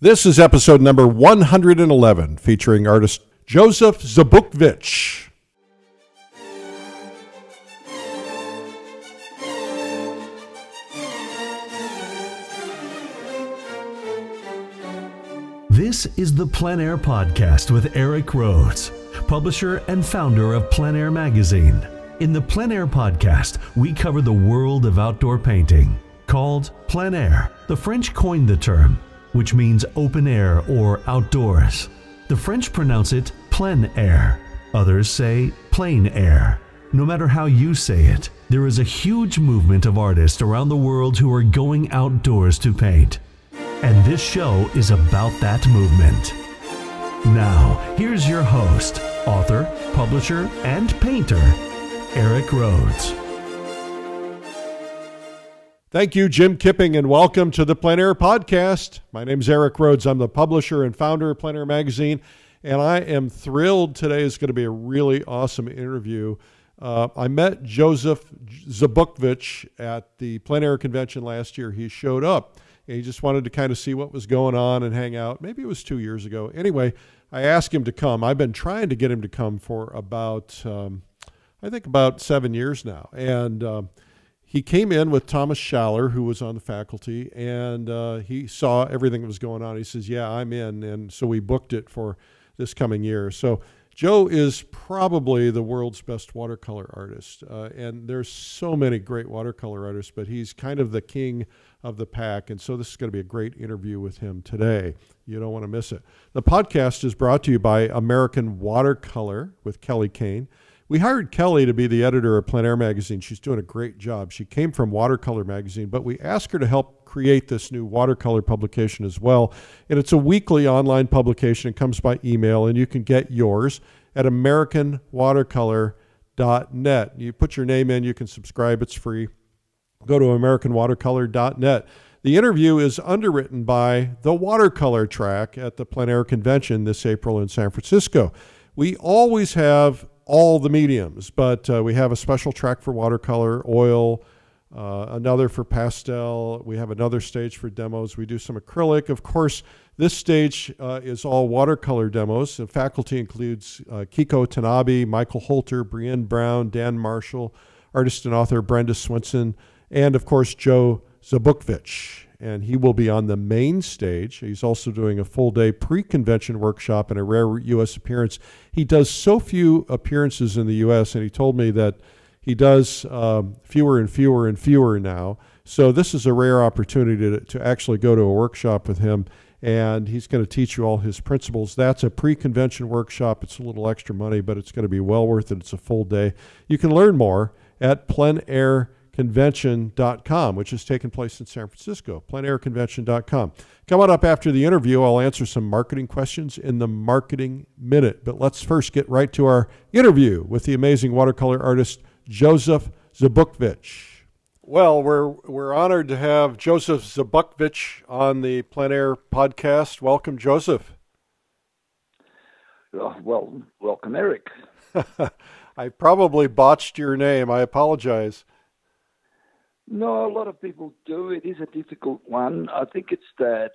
This is episode number 111 featuring artist Joseph Zbukvic. This is the Plein Air Podcast with Eric Rhoads, publisher and founder of Plein Air Magazine. In the Plein Air Podcast, we cover the world of outdoor painting. Called plein air, the French coined the term, which means open air or outdoors. The French pronounce it plein air, others say plein air. No matter how you say it, there is a huge movement of artists around the world who are going outdoors to paint. And this show is about that movement. Now, here's your host, author, publisher, and painter, Eric Rhoads. Thank you, Jim Kipping, and welcome to the Plein Air Podcast. My name is Eric Rhoads. I'm the publisher and founder of Plein Air Magazine, and I am thrilled today is going to be a really awesome interview. Uh, I met Joseph Zbukvic at the Plein Air Convention last year. He showed up. And he just wanted to kind of see what was going on and hang out. Maybe it was two years ago. Anyway, I asked him to come. I've been trying to get him to come for about, um, I think, about seven years now. And um, he came in with Thomas Schaller, who was on the faculty, and uh, he saw everything that was going on. He says, "Yeah, I'm in," and so we booked it for this coming year. So Joe is probably the world's best watercolor artist, uh, and there's so many great watercolor artists, but he's kind of the king of the pack. And so this is going to be a great interview with him today. You don't want to miss it. The podcast is brought to you by American Watercolor with Kelly Kane. We hired Kelly to be the editor of Plein Air Magazine. She's doing a great job. She came from Watercolor Magazine, but we asked her to help create this new watercolor publication as well. And it's a weekly online publication. It comes by email, and you can get yours at AmericanWatercolor.net. You put your name in, you can subscribe, it's free. Go to AmericanWatercolor.net. The interview is underwritten by the watercolor track at the Plein Air Convention this April in San Francisco. We always have all the mediums, but uh, we have a special track for watercolor, oil, uh, another for pastel. We have another stage for demos. We do some acrylic. Of course, this stage uh, is all watercolor demos. The faculty includes uh, Keiko Tanabe, Michael Holter, Brienne Brown, Dan Marshall, artist and author Brenda Swenson, and of course, Joe Zbukvic. And he will be on the main stage. He's also doing a full day pre convention workshop and a rare U.S. appearance. He does so few appearances in the U.S., and he told me that he does um, fewer and fewer and fewer now. So this is a rare opportunity to, to actually go to a workshop with him, and he's going to teach you all his principles. That's a pre-convention workshop. It's a little extra money, but it's going to be well worth it. It's a full day. You can learn more at pleinairconvention.com, which is taking place in San Francisco. pleinairconvention.com. Coming up after the interview, I'll answer some marketing questions in the Marketing Minute. But let's first get right to our interview with the amazing watercolor artist Joseph Zbukvic. Well, we're we're honored to have Joseph Zbukvic on the Plein Air podcast. Welcome, Joseph. Oh, well, welcome, Eric. I probably botched your name. I apologize. No, a lot of people do. It is a difficult one. I think it's that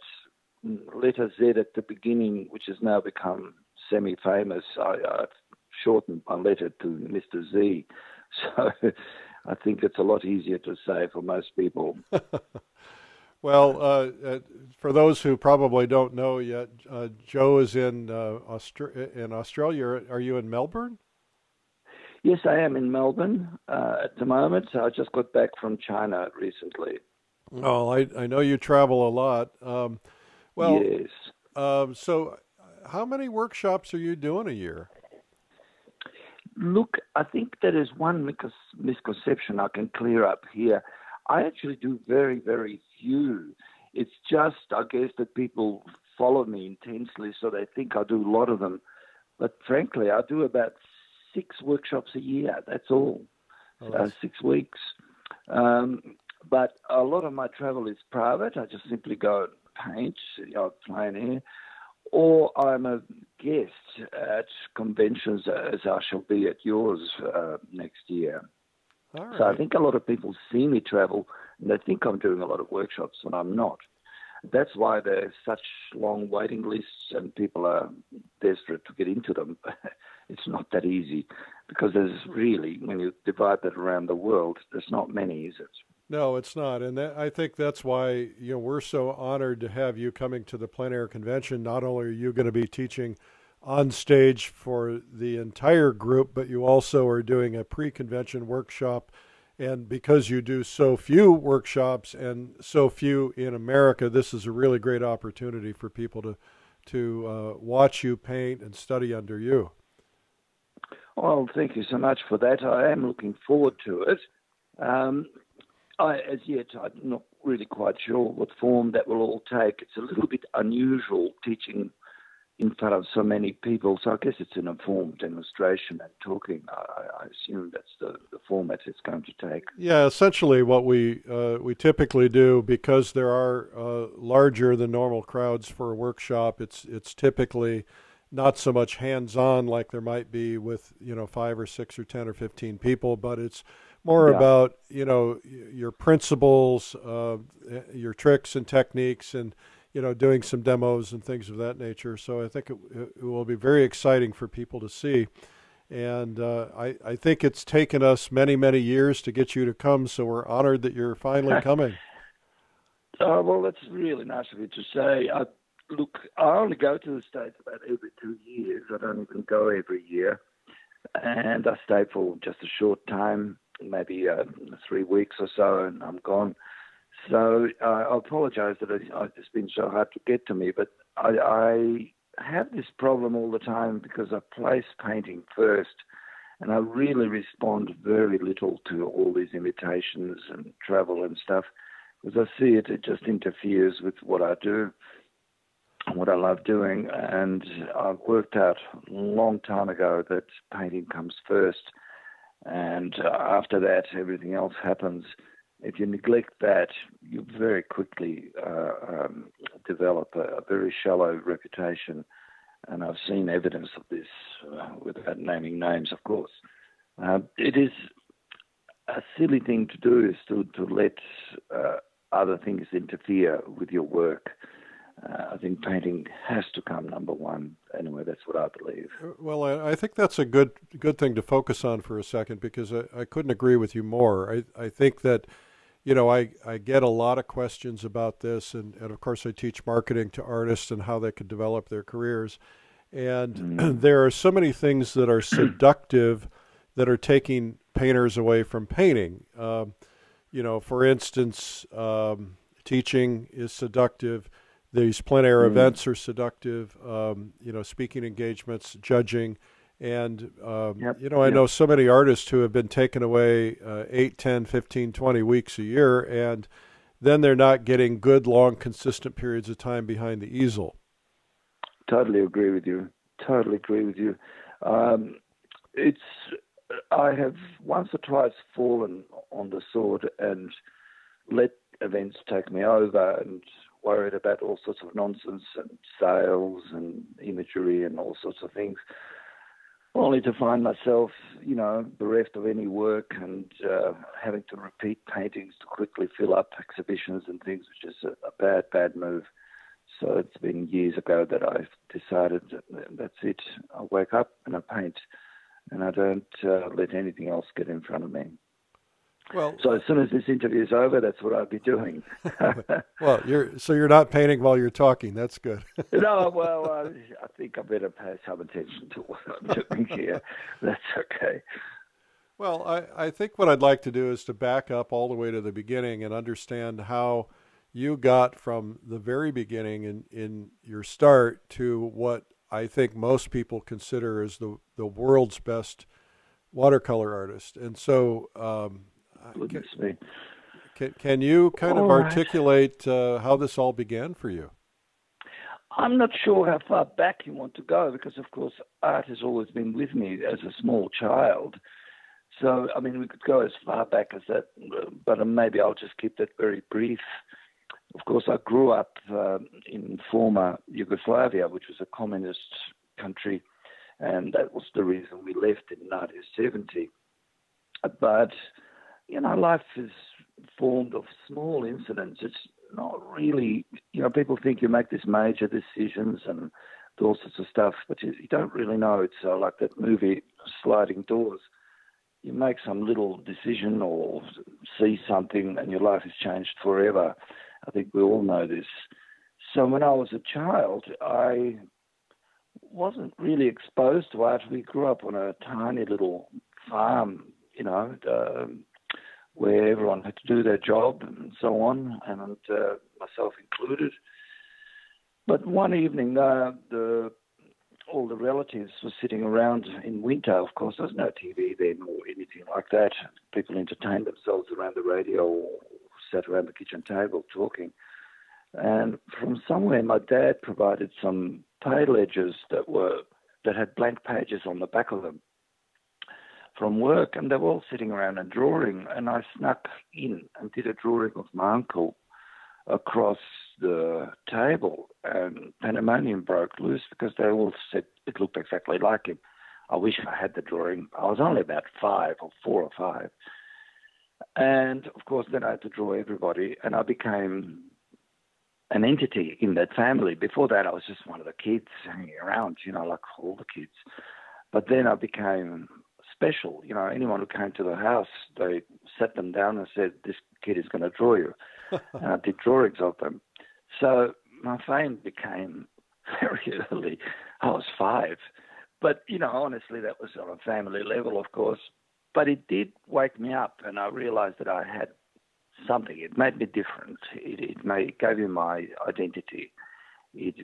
letter Z at the beginning, which has now become semi-famous. I, I've shortened my letter to Mr. Z. So I think it's a lot easier to say for most people. well, uh, uh, for those who probably don't know yet, uh, Joe is in uh, Austra- in Australia. Are you in Melbourne? Yes, I am in Melbourne uh, at the moment. I just got back from China recently. Oh, I, I know you travel a lot. Um, well, yes. Um, so, how many workshops are you doing a year? Look, I think there is one misconception I can clear up here. I actually do very, very few. It's just, I guess, that people follow me intensely, so they think I do a lot of them. But frankly, I do about six workshops a year. That's all. Oh, that's... Uh, six weeks. Um, but a lot of my travel is private. I just simply go and paint, you know, plein air or I'm a guest at conventions as I shall be at yours uh, next year. So I think a lot of people see me travel and they think I'm doing a lot of workshops, and I'm not. That's why there's such long waiting lists and people are desperate to get into them. it's not that easy because there's really, when you divide that around the world, there's not many, is it? No, it's not, and that, I think that's why you know we're so honored to have you coming to the plein air convention. Not only are you going to be teaching on stage for the entire group, but you also are doing a pre-convention workshop. And because you do so few workshops and so few in America, this is a really great opportunity for people to to uh, watch you paint and study under you. Well, thank you so much for that. I am looking forward to it. Um, I, as yet, I'm not really quite sure what form that will all take. It's a little bit unusual teaching in front of so many people, so I guess it's an informed demonstration and talking. I, I assume that's the, the format it's going to take. Yeah, essentially what we uh, we typically do because there are uh, larger than normal crowds for a workshop. It's it's typically not so much hands-on like there might be with you know five or six or ten or fifteen people, but it's more yeah. about you know your principles, uh, your tricks and techniques, and you know doing some demos and things of that nature. So I think it, it will be very exciting for people to see. And uh, I, I think it's taken us many, many years to get you to come. So we're honored that you're finally coming. Uh, well, that's really nice of you to say. I, look, I only go to the States about every two years. I don't even go every year. And I stay for just a short time maybe uh, three weeks or so, and I'm gone. So uh, I apologize that it's been so hard to get to me, but I, I have this problem all the time because I place painting first, and I really respond very little to all these invitations and travel and stuff because I see it, it just interferes with what I do and what I love doing. And I've worked out a long time ago that painting comes first and uh, after that, everything else happens. If you neglect that, you very quickly uh, um, develop a, a, very shallow reputation. And I've seen evidence of this uh, without naming names, of course. Uh, it is a silly thing to do is to, to let uh, other things interfere with your work. Uh, I think painting has to come number one. Anyway, that's what I believe. Uh, well, I, I, think that's a good good thing to focus on for a second because I, I couldn't agree with you more. I, I think that, you know, I, I get a lot of questions about this, and, and of course, I teach marketing to artists and how they could develop their careers. And mm. there are so many things that are seductive that are taking painters away from painting. Um, you know, for instance, um, teaching is seductive these plein air mm. events are seductive. Um, you know, speaking engagements, judging, and um, yep. you know, I yep. know so many artists who have been taken away uh, 8, 10, 15, 20 weeks a year, and then they're not getting good, long, consistent periods of time behind the easel. Totally agree with you. Totally agree with you. Um, it's I have once or twice fallen on the sword and let events take me over and worried about all sorts of nonsense and sales and imagery and all sorts of things, only to find myself, you know, bereft of any work and uh, having to repeat paintings to quickly fill up exhibitions and things, which is a, a bad, bad move. So it's been years ago that I've decided that that's it. I wake up and I paint, and I don't uh, let anything else get in front of me. Well, so as soon as this interview is over, that's what I'll be doing. well, you're so you're not painting while you're talking. That's good. no, well, uh, I think I better pay some attention to what I'm doing here. That's okay. Well, I, I think what I'd like to do is to back up all the way to the beginning and understand how you got from the very beginning in, in your start to what I think most people consider as the, the world's best watercolor artist. And so, um, Goodness can, me. Can, can you kind all of articulate right. uh, how this all began for you? I'm not sure how far back you want to go because, of course, art has always been with me as a small child. So, I mean, we could go as far back as that, but maybe I'll just keep that very brief. Of course, I grew up uh, in former Yugoslavia, which was a communist country, and that was the reason we left in 1970. But you know, life is formed of small incidents. It's not really. You know, people think you make these major decisions and all sorts of stuff, but you, you don't really know. It's uh, like that movie, Sliding Doors. You make some little decision or see something, and your life is changed forever. I think we all know this. So when I was a child, I wasn't really exposed to art. We grew up on a tiny little farm, you know, uh, where everyone had to do their job and so on, and uh, myself included. But one evening, uh, the all the relatives were sitting around in winter. Of course, there was no TV then or anything like that. People entertained themselves around the radio or sat around the kitchen table talking. And from somewhere, my dad provided some pay ledgers that were that had blank pages on the back of them from work, and they were all sitting around and drawing. And I snuck in and did a drawing of my uncle across the table, and pandemonium broke loose because they all said it looked exactly like him. I wish I had the drawing. I was only about five or four or five. And of course, then I had to draw everybody, and I became an entity in that family. Before that, I was just one of the kids hanging around, you know, like all the kids. But then I became special. You know, anyone who came to the house, they sat them down and said, "This kid is going to draw you." and I did drawings of them. So my fame became very early. I was five, but you know, honestly, that was on a family level, of course. But it did wake me up, and I realised that I had something. It made me different. It, it made, gave me my identity. It,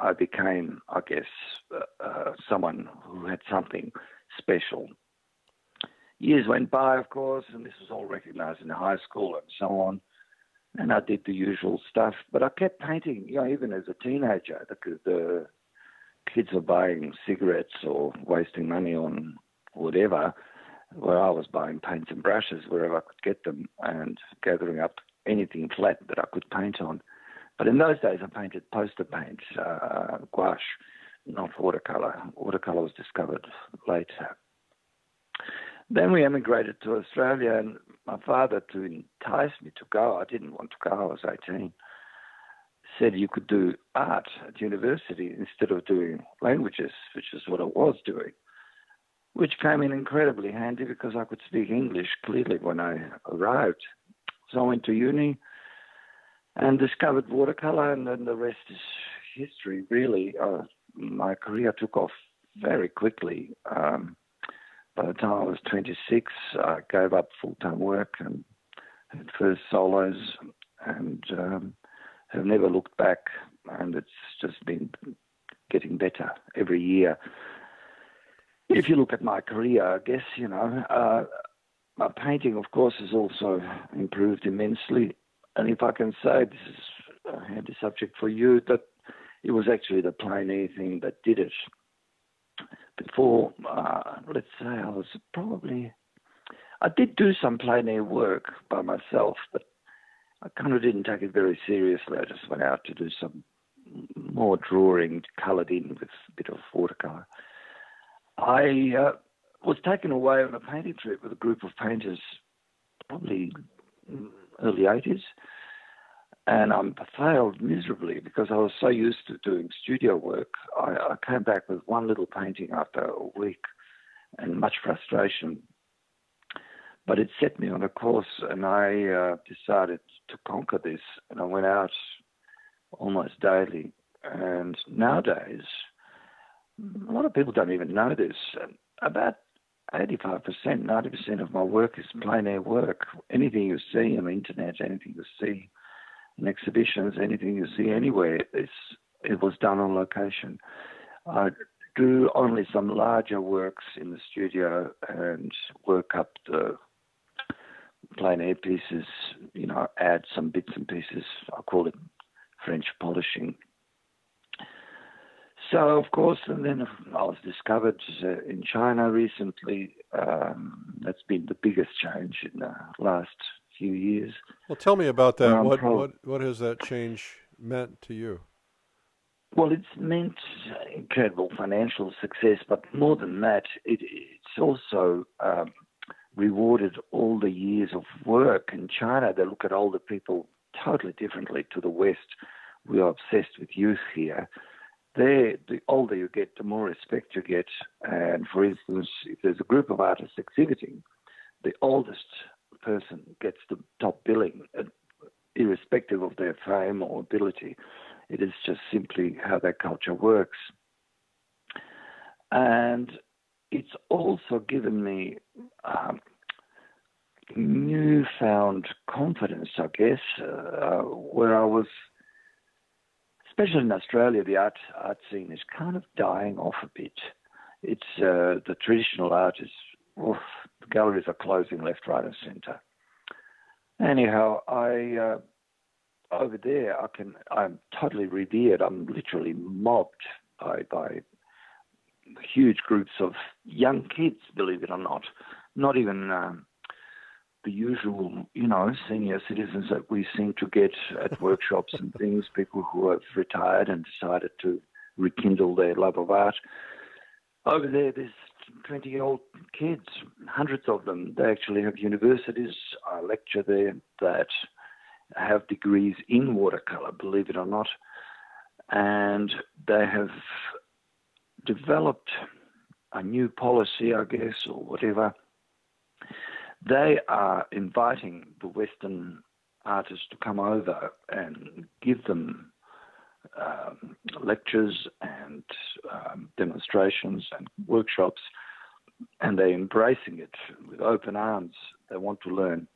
I became, I guess, uh, uh, someone who had something special years went by, of course, and this was all recognized in high school and so on. And I did the usual stuff, but I kept painting, you know, even as a teenager. The, the kids were buying cigarettes or wasting money on whatever, where I was buying paints and brushes wherever I could get them and gathering up anything flat that I could paint on. But in those days, I painted poster paint, uh, gouache, not watercolor. Watercolor was discovered later. Then we emigrated to Australia, and my father, to entice me to go, I didn't want to go, I was 18, said you could do art at university instead of doing languages, which is what I was doing, which came in incredibly handy because I could speak English clearly when I arrived. So I went to uni and discovered watercolor, and then the rest is history, really. Uh, my career took off very quickly. Um, by the time I was 26, I gave up full time work and had first solos and um, have never looked back. And it's just been getting better every year. If you look at my career, I guess, you know, uh, my painting, of course, has also improved immensely. And if I can say, this is a handy subject for you, that it was actually the plein air thing that did it before, uh, let's say I was probably, I did do some plein air work by myself, but I kind of didn't take it very seriously. I just went out to do some more drawing, coloured in with a bit of watercolour. I uh, was taken away on a painting trip with a group of painters, probably early 80s, and I failed miserably because I was so used to doing studio work. I, I came back with one little painting after a week and much frustration. But it set me on a course, and I uh, decided to conquer this. And I went out almost daily. And nowadays, a lot of people don't even know this. About 85%, 90% of my work is plein air work. Anything you see on the internet, anything you see in exhibitions, anything you see anywhere, it was done on location. I drew only some larger works in the studio and work up the plein air pieces, you know, add some bits and pieces. I call it French polishing. So, of course, and then I was discovered uh, in China recently. Um, that's been the biggest change in the last few years. Well, tell me about that. What, pro- what what has that change meant to you? Well, it's meant incredible financial success, but more than that, it, it's also um, rewarded all the years of work in China. They look at older people totally differently to the West. We are obsessed with youth here. There, the older you get, the more respect you get. And for instance, if there's a group of artists exhibiting, the oldest person gets the top billing, uh, irrespective of their fame or ability. It is just simply how that culture works. And it's also given me um, newfound confidence, I guess, uh, where I was, especially in Australia, the art art scene is kind of dying off a bit. It's uh, the traditional art is, oof, the galleries are closing left, right, and centre. Anyhow, I uh, over there, I can I'm totally revered. I'm literally mobbed by by huge groups of young kids, believe it or not. Not even um, the usual, you know, senior citizens that we seem to get at workshops and things, people who have retired and decided to rekindle their love of art. Over there, there's 20 year old kids, hundreds of them. They actually have universities. I lecture there that have degrees in watercolor, believe it or not. And they have developed a new policy, I guess, or whatever. They are inviting the Western artists to come over and give them um, lectures and um, demonstrations and workshops, and they're embracing it with open arms. They want to learn.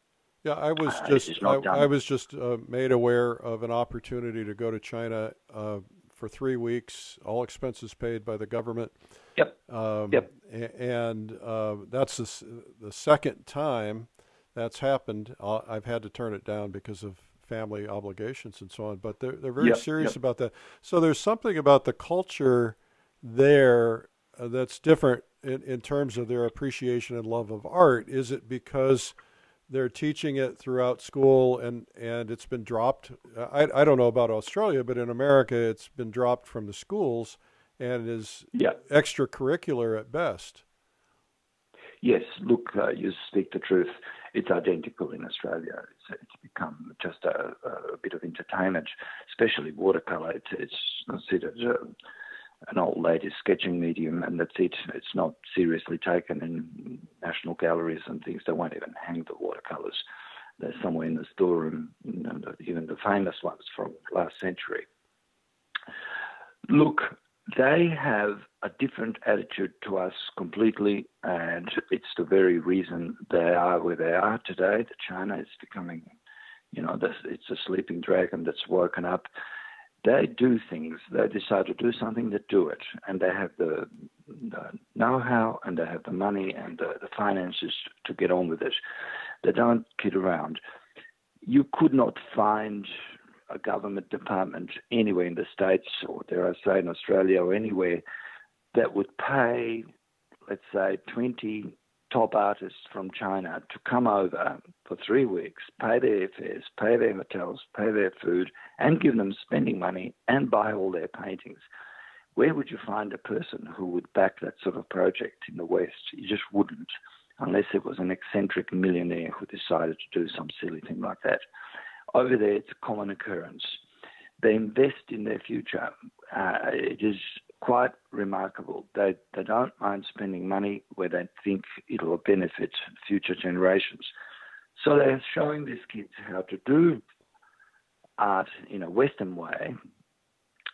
Yeah, I was uh, just I, I, was just uh, made aware of an opportunity to go to China uh, for three weeks, all expenses paid by the government. Yep. Um, yep. And uh, that's the, the second time that's happened. I've had to turn it down because of family obligations and so on. But they're they're very yep. serious yep. about that. So there's something about the culture there uh, that's different in, in terms of their appreciation and love of art. Is it because they're teaching it throughout school and, and it's been dropped. I, I don't know about Australia, but in America, it's been dropped from the schools and is yeah. extracurricular at best. Yes, look, uh, you speak the truth. It's identical in Australia. It's, it's become just a, a, bit of entertainment, especially watercolor. It's, it's considered. Uh, an old lady sketching medium, and that's it. It's not seriously taken in national galleries and things. They won't even hang the watercolors. They're somewhere in the storeroom, you know, even the famous ones from last century. Look, they have a different attitude to us completely, and it's the very reason they are where they are today. That China is becoming, you know, it's a sleeping dragon that's woken up they do things. They decide to do something, they do it, and they have the, the know-how and they have the money and the, the, finances to get on with it. They don't kid around. You could not find a government department anywhere in the states, or dare I say in Australia or anywhere, that would pay, let's say, 20 top artists from China to come over for three weeks, pay their fares, pay their hotels, pay their food, and give them spending money and buy all their paintings. Where would you find a person who would back that sort of project in the West? You just wouldn't, unless it was an eccentric millionaire who decided to do some silly thing like that. Over there, it's a common occurrence. They invest in their future. Uh, it is quite remarkable. They they don't mind spending money where they think it'll benefit future generations. So they're showing these kids how to do art in a Western way.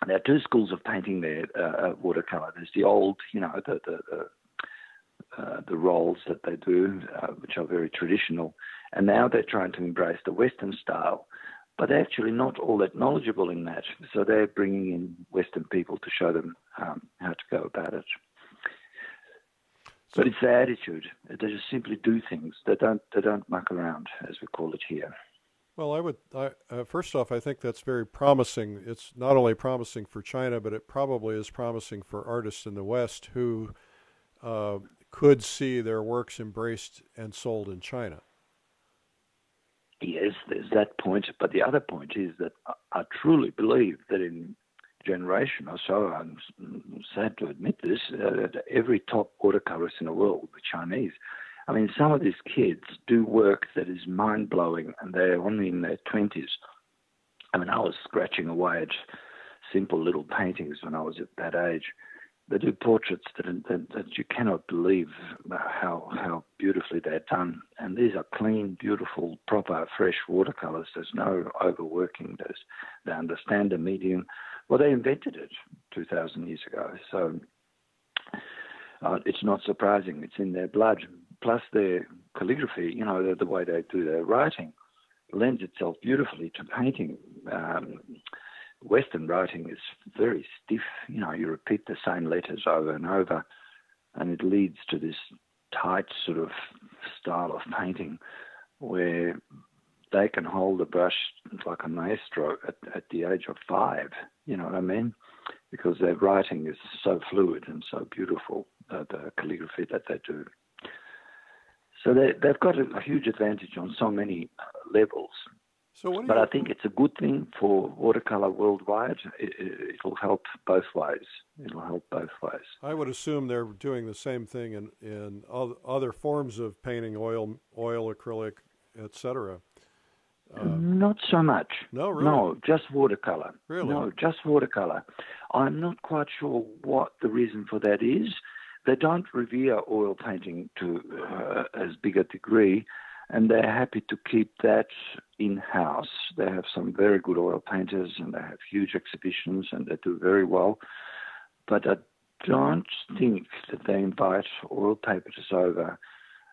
There are two schools of painting there, uh, watercolor. There's the old, you know, the the, the, uh, the rolls that they do, uh, which are very traditional, and now they're trying to embrace the Western style, but they're actually not all that knowledgeable in that. So they're bringing in Western people to show them um, how to go about it. But it's their attitude. They just simply do things. They don't. They don't muck around, as we call it here. Well, I would. I, uh, first off, I think that's very promising. It's not only promising for China, but it probably is promising for artists in the West who uh, could see their works embraced and sold in China. Yes, there's that point, but the other point is that I, I truly believe that in generation or so, I'm sad to admit this, uh, every top watercolorist in the world be Chinese. I mean, some of these kids do work that is mind blowing, and they're only in their 20s. I mean, I was scratching away at simple little paintings when I was at that age. They do portraits that, that, that you cannot believe how how beautifully they're done, and these are clean, beautiful, proper, fresh watercolors. There's no overworking. There's, they understand the medium. Well, they invented it 2,000 years ago, so uh, it's not surprising. It's in their blood. Plus, their calligraphy, you know, the, the way they do their writing, lends itself beautifully to painting. Um, Western writing is very stiff. You know, you repeat the same letters over and over, and it leads to this tight sort of style of painting where they can hold a brush like a maestro at, at the age of five. You know what I mean? Because their writing is so fluid and so beautiful, uh, the calligraphy that they do. So they, they've got a, a huge advantage on so many uh, levels. So but you... I think it's a good thing for watercolor worldwide. It, will help both ways. It'll help both ways. I would assume they're doing the same thing in in other forms of painting, oil, oil, acrylic, etc. Uh, not so much. No, really? No, just watercolor. Really? No, just watercolor. I'm not quite sure what the reason for that is. They don't revere oil painting to uh, as big a degree, and they're happy to keep that in house. They have some very good oil painters, and they have huge exhibitions, and they do very well. But I don't think that they invite oil painters over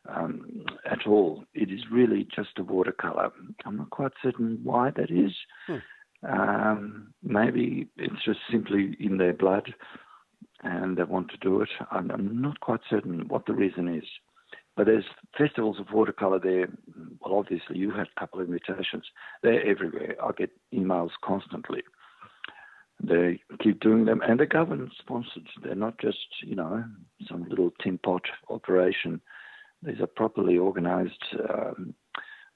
um, at all. It is really just a watercolor. I'm not quite certain why that is. Hmm. Um, maybe it's just simply in their blood and they want to do it. I'm, I'm not quite certain what the reason is. But there's festivals of watercolor there. Well, obviously, you had a couple of invitations. They're everywhere. I get emails constantly. They keep doing them, and they're government sponsored. They're not just, you know, some little tin pot operation. These are properly organized. Um,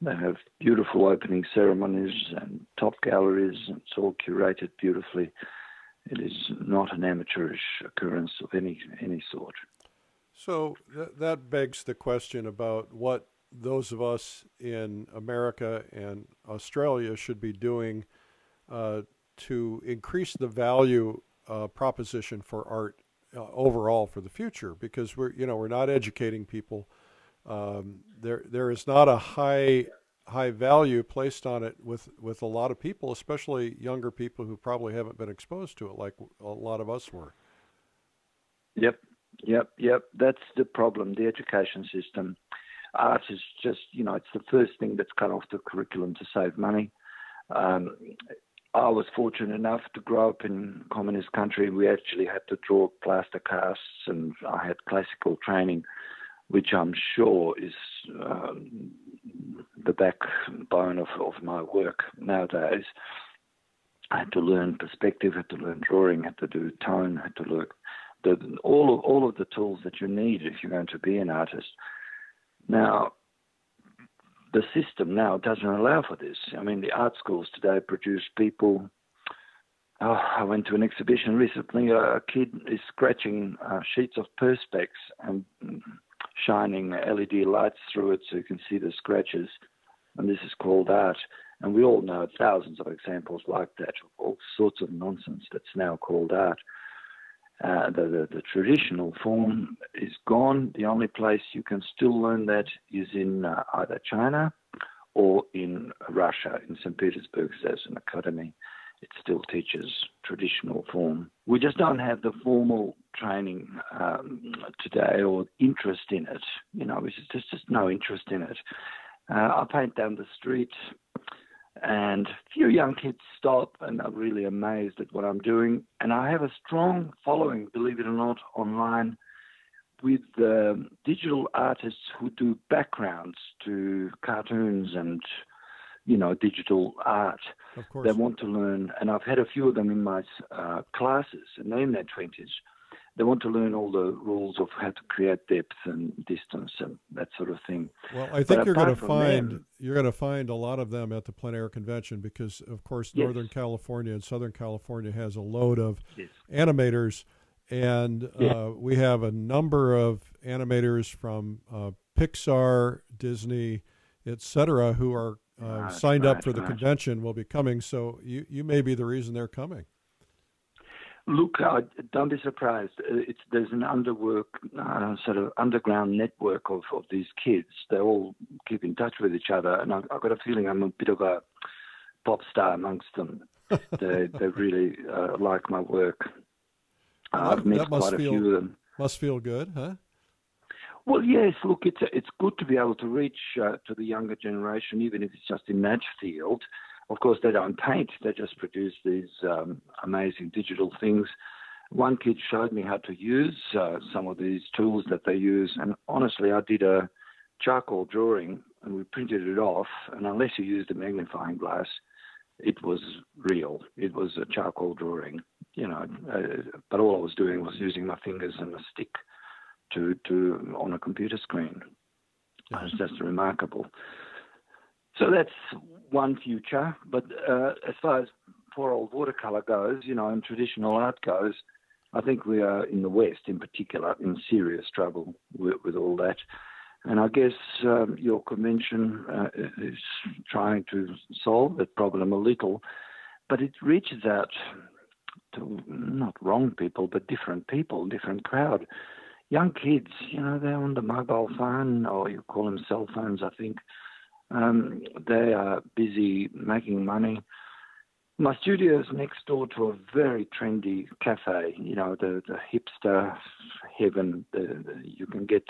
they have beautiful opening ceremonies and top galleries, and it's all curated beautifully. It is not an amateurish occurrence of any any sort. So th- that begs the question about what those of us in America and Australia should be doing uh, to increase the value uh, proposition for art uh, overall for the future, because we're you know we're not educating people. Um, there there is not a high high value placed on it with, with a lot of people, especially younger people who probably haven't been exposed to it like a lot of us were. Yep, yep, yep. That's the problem. The education system. Art is just, you know, it's the first thing that's cut off the curriculum to save money. Um, I was fortunate enough to grow up in communist country. We actually had to draw plaster casts, and I had classical training, which I'm sure is um, the backbone of, of my work nowadays. I had to learn perspective, had to learn drawing, had to do tone, I had to learn all of all of the tools that you need if you're going to be an artist. Now, the system now doesn't allow for this. I mean, the art schools today produce people. Oh, I went to an exhibition recently. A kid is scratching uh, sheets of perspex and shining LED lights through it so you can see the scratches. And this is called art. And we all know thousands of examples like that of all sorts of nonsense that's now called art. Uh, the, the, the, traditional form is gone. The only place you can still learn that is in uh, either China or in Russia, in St. Petersburg, there's an academy it still teaches traditional form. We just don't have the formal training um, today or interest in it. You know, there's just, just no interest in it. Uh, I paint down the street, and a few young kids stop and are really amazed at what I'm doing. And I have a strong following, believe it or not, online with um, digital artists who do backgrounds to cartoons and you know, digital art. Of course. They want to learn, and I've had a few of them in my uh, classes, and they're in their 20s. They want to learn all the rules of how to create depth and distance and that sort of thing. Well, I think but you're going to find them, you're going to find a lot of them at the plein air convention because, of course, yes. Northern California and Southern California has a load of yes. animators, and yeah. uh, we have a number of animators from uh, Pixar, Disney, etc., who are uh, signed right, up for the right. convention will be coming. So you, you may be the reason they're coming. Look, uh, don't be surprised. Uh, it's, there's an underwork, uh, sort of underground network of, of these kids. They all keep in touch with each other, and I, I've got a feeling I'm a bit of a pop star amongst them. they they really uh, like my work. I've met quite a feel, few of them. Must feel good, huh? Well, yes. Look, it's it's good to be able to reach uh, to the younger generation, even if it's just in that field. Of course, they don't paint; they just produce these um, amazing digital things. One kid showed me how to use uh, some of these tools that they use, and honestly, I did a charcoal drawing and we printed it off. And unless you used a magnifying glass, it was real. It was a charcoal drawing, you know. Uh, but all I was doing was using my fingers and a stick to to on a computer screen. Yeah. It's just remarkable. So that's one future. But uh, as far as poor old watercolor goes, you know, and traditional art goes, I think we are in the West, in particular, in serious trouble with, with all that. And I guess um, your convention uh, is trying to solve that problem a little, but it reaches out to not wrong people, but different people, different crowd. Young kids, you know, they're on the mobile phone, or you call them cell phones, I think. Um, they are busy making money. My studio is next door to a very trendy cafe, you know, the, the hipster heaven. The, the, you can get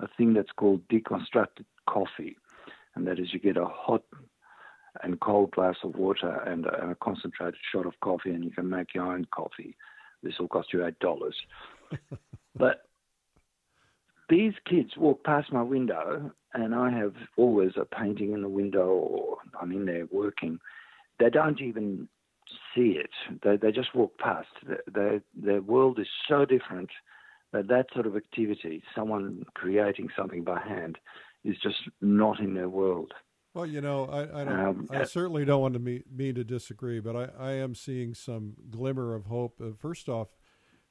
a thing that's called deconstructed coffee, and that is you get a hot and cold glass of water and a, and a concentrated shot of coffee, and you can make your own coffee. This will cost you eight dollars. but these kids walk past my window, and I have always a painting in the window, or I'm in there working. They don't even see it. They they just walk past. Their their world is so different that that sort of activity, someone creating something by hand, is just not in their world. Well, you know, I I, um, I certainly don't want to me, me to disagree, but I, I am seeing some glimmer of hope. Uh, first off,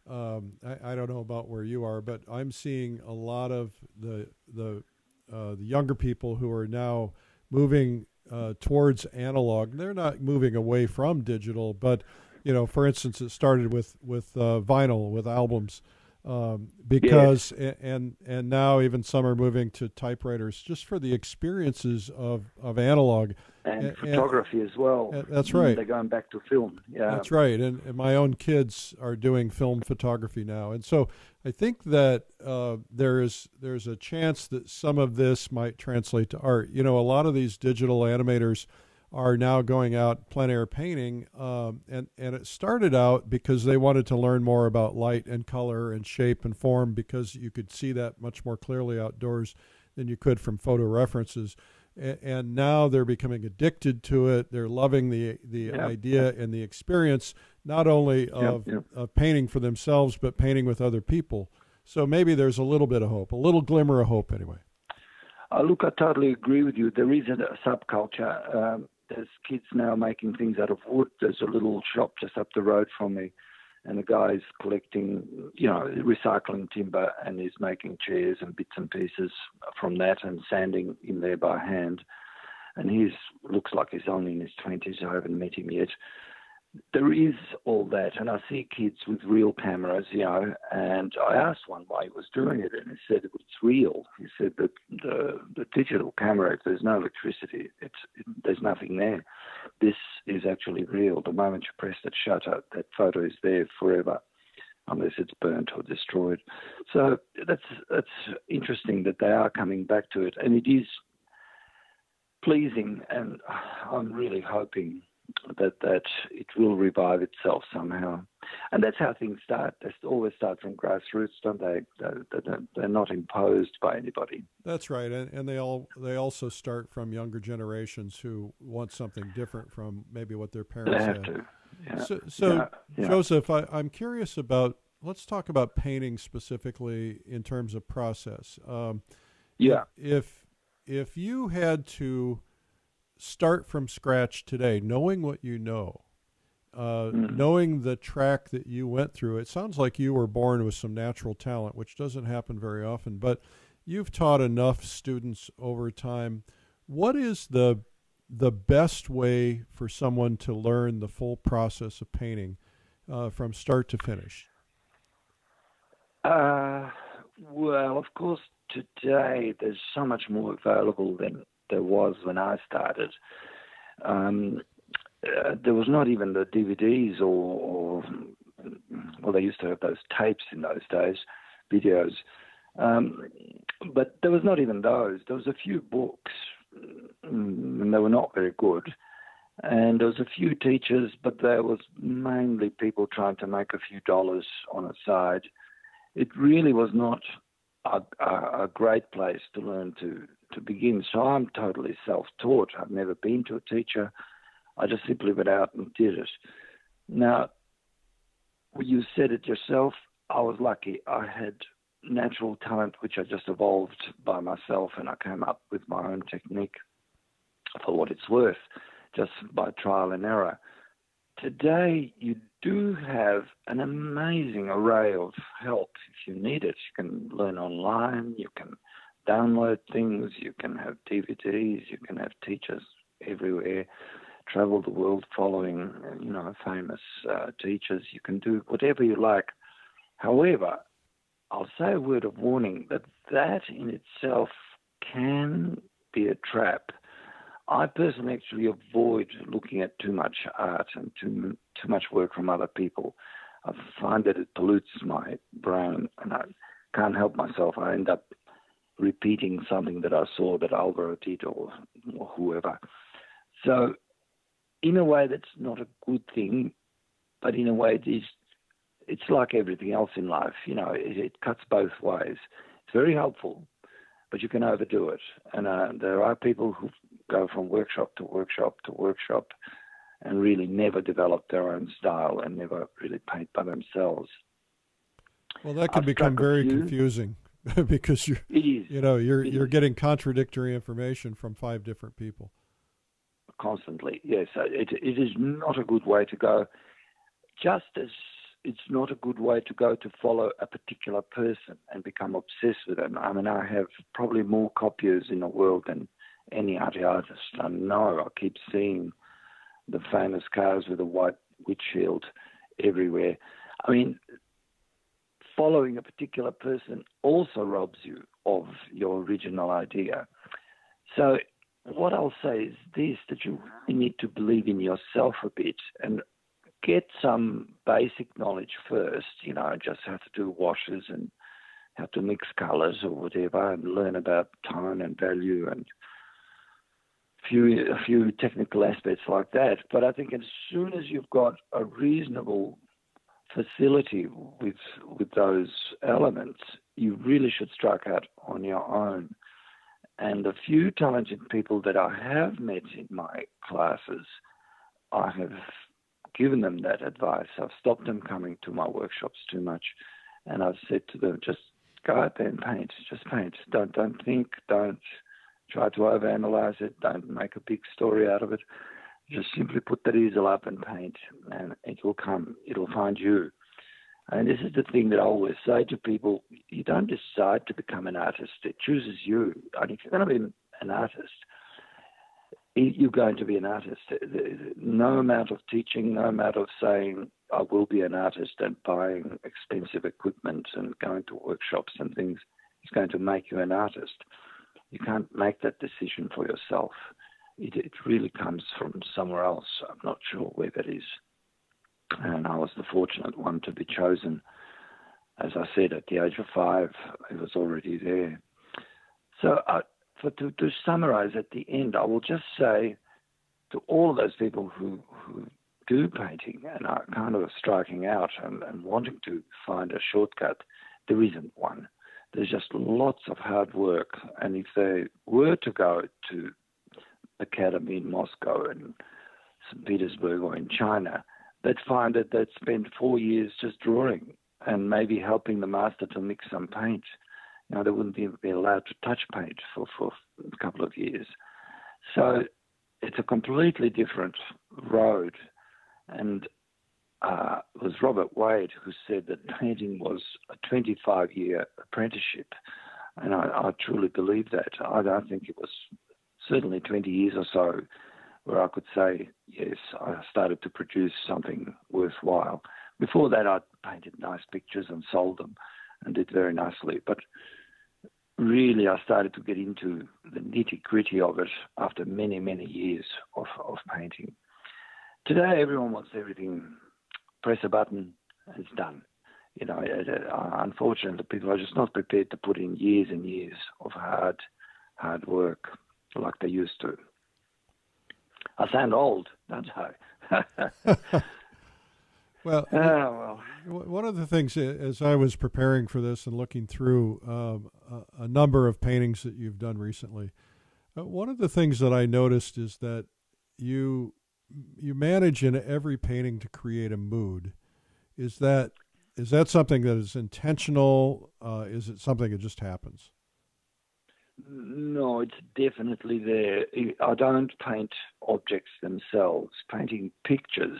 um, I, I don't know about where you are, but I'm seeing a lot of the the uh, the younger people who are now moving uh, towards analog. They're not moving away from digital, but you know, for instance, it started with with uh, vinyl with albums um, because yes. and and now even some are moving to typewriters just for the experiences of of analog and, and photography as well. That's right. They're going back to film. Yeah, that's right. And, and, my own kids are doing film photography now, and so I think that uh, there is there's a chance that some of this might translate to art. You know, a lot of these digital animators are now going out plein air painting. Um, and, and it started out because they wanted to learn more about light and color and shape and form because you could see that much more clearly outdoors than you could from photo references. And, and now they're becoming addicted to it. They're loving the, the yep. idea and the experience, not only of, yep, yep. of painting for themselves, but painting with other people. So maybe there's a little bit of hope, a little glimmer of hope anyway. Uh, look, I totally agree with you. There is a subculture. Um, there's kids now making things out of wood. There's a little shop just up the road from me, and the guy's collecting, you know, recycling timber, and he's making chairs and bits and pieces from that, and sanding in there by hand. And he looks like he's only in his twenties. I haven't met him yet, there is all that, and I see kids with real cameras, you know. And I asked one why he was doing it, and he said it was real. He said that the the digital camera, if there's no electricity, it's it, there's nothing there. This is actually real. The moment you press that shutter, that photo is there forever, unless it's burnt or destroyed. So that's that's interesting that they are coming back to it, and it is pleasing, and I'm really hoping that that it will revive itself somehow. And that's how things start. They always start from grassroots, don't they? They're not imposed by anybody. That's right, and, and they all they also start from younger generations who want something different from maybe what their parents they have had. To. Yeah. So, so yeah. Yeah. Joseph, I, I'm curious about. Let's talk about painting specifically in terms of process. Um, yeah. If if you had to start from scratch today, knowing what you know, uh, mm. knowing the track that you went through. It sounds like you were born with some natural talent, which doesn't happen very often, but you've taught enough students over time. What is the the best way for someone to learn the full process of painting uh, from start to finish? Uh, well, of course, today there's so much more available than there was when I started. Um, uh, there was not even the DVDs or, or, well, they used to have those tapes in those days, videos. Um, but there was not even those. There was a few books, mm, and they were not very good. And there was a few teachers, but there was mainly people trying to make a few dollars on the side. It really was not a, a, a great place to learn to, to begin. So I'm totally self-taught. I've never been to a teacher. I just simply went out and did it. Now, you said it yourself. I was lucky. I had natural talent which I just evolved by myself, and I came up with my own technique for what it's worth, just by trial and error. Today, you do have an amazing array of help if you need it. You can learn online, you can download things, you can have DVDs, you can have teachers everywhere, travel the world following, you know, famous uh, teachers. You can do whatever you like. However, I'll say a word of warning that that in itself can be a trap. I personally actually avoid looking at too much art and too too much work from other people. I find that it pollutes my brain, and I can't help myself. I end up repeating something that I saw that Alvaro did or, or whoever. So, in a way, that's not a good thing, but in a way, it is it's like everything else in life. You know, it, it cuts both ways. It's very helpful, but you can overdo it. And uh, there are people who go from workshop to workshop to workshop and really never develop their own style and never really paint by themselves. Well, that can I've become very confusing because you you know you're it you're is. getting contradictory information from five different people constantly. Yes, uh, it it is not a good way to go. Just as it's not a good way to go to follow a particular person and become obsessed with them. I mean, I have probably more copiers in the world than any artist. I know I keep seeing the famous cars with a white windshield everywhere. I mean, following a particular person also robs you of your original idea. So, what I'll say is this that you need to believe in yourself a bit and get some basic knowledge first, you know, just how to do washes and how to mix colors or whatever, and learn about tone and value and few a few technical aspects like that. But I think as soon as you've got a reasonable facility with with those elements, you really should strike out on your own. And the few talented people that I have met in my classes, I have given them that advice. I've stopped them coming to my workshops too much, and I've said to them, just go out there and paint. Just paint. Don't don't think. Don't try to overanalyze it. Don't make a big story out of it. Just simply put that easel up and paint, and it will come. It'll find you. And this is the thing that I always say to people: you don't decide to become an artist; it chooses you. And if you're going to be an artist, you're going to be an artist. No amount of teaching, no amount of saying, I will be an artist and buying expensive equipment and going to workshops and things is going to make you an artist. You can't make that decision for yourself. It, it really comes from somewhere else. I'm not sure where that is. And I was the fortunate one to be chosen. As I said, at the age of five, it was already there. So I, for to, to summarize at the end, I will just say to all those people who, who do painting and are kind of striking out and, and wanting to find a shortcut, there isn't one. There's just lots of hard work. And if they were to go to academy in Moscow and St. Petersburg or in China, they'd find that they'd spend four years just drawing and maybe helping the master to mix some paint you know, they wouldn't even be allowed to touch paint for, for a couple of years. So it's a completely different road. And uh, was Robert Wade who said that painting was a 25 year apprenticeship. And I, I truly believe that. I don't think it was certainly 20 years or so where I could say, yes, I started to produce something worthwhile. Before that, I painted nice pictures and sold them and did very nicely. But really, I started to get into the nitty gritty of it after many, many years of, of painting. Today, everyone wants everything, press a button, it's done. You know, uh, unfortunately, people are just not prepared to put in years and years of hard, hard work like they used to. I sound old, don't I? well, oh, well, one of the things as I was preparing for this and looking through um, a, a, number of paintings that you've done recently, uh, one of the things that I noticed is that you you manage in every painting to create a mood. Is that is that something that is intentional? Uh, is it something that just happens? No, it's definitely there. I don't paint objects themselves. Painting pictures